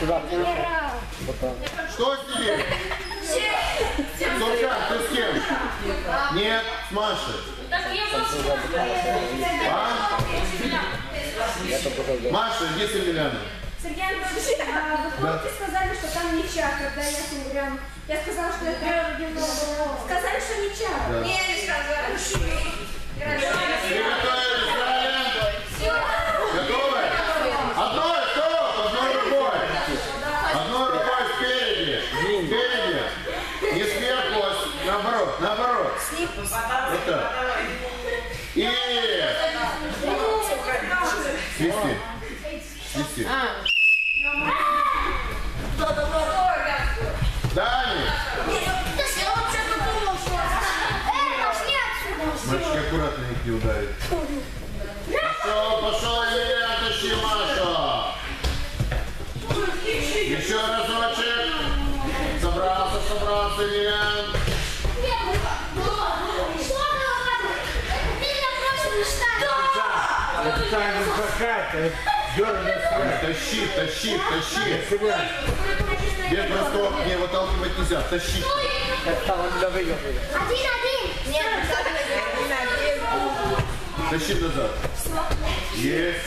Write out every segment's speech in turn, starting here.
Сюда. Что с тебе? Суркан, ты с кем? Нет, с Машей. А? Маша, иди с Емельяном. Сергей Анатольевич, а вы помните, сказали, что там ничья, когда я с ним рядом. Я сказала, что это Сказали, что ничья. Да. Не, не сказали. Приготовились, правильно? Готовы? Одной, стоп, одной рукой. Одной рукой спереди. Спереди. Не а наоборот, наоборот. Вот так. И... Свисти. Свисти. Дани. Мальчики аккуратно их не ударит. Пошел, пошел, Емельян, тащи Машу. Еще разочек. Собрался, собрался, Емельян. Тащи, тащи, тащи. Без бросков не выталкивать нельзя. Тащи. Он тебя выигрывает. Тащи назад. Есть.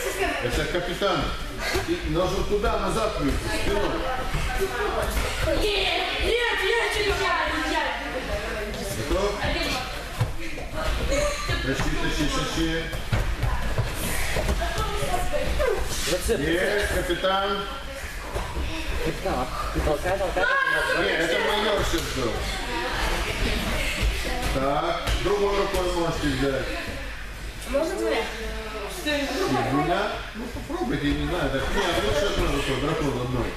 Это капитан. И должен туда, назад выйти. Спиной. Готов? Тащи, тащи. Зацеп. Есть, капитан. Так, толкай, толкай. Нет, это майор сейчас был. Так, другой рукой можете взять. Можно двумя? Меня? Ну попробуйте, не знаю. Так, нет, лучше одной рукой, дракон одной.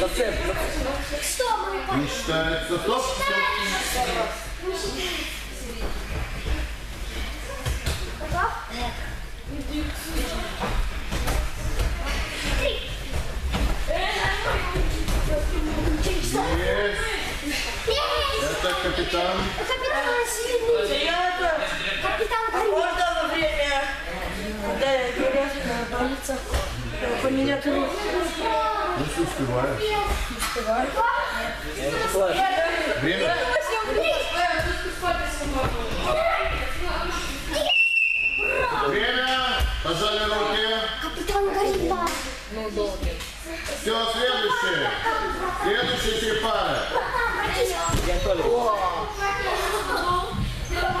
Зацеп. Не считается. Стоп, стоп. Есть. Это капитан. Капитан Можно во время, когда я говорят, больница, поменять руку? Ну что успеваешь? Флэш. Время? Время. Пожали руки. Капитан Гарибар. Все, следующее. Следующие три пары. Анатолий.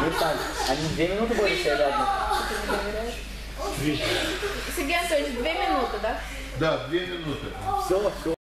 Виталь, они две минуты будут или одну? Сергей Анатольевич, две минуты, да? Да, две минуты. Все, все.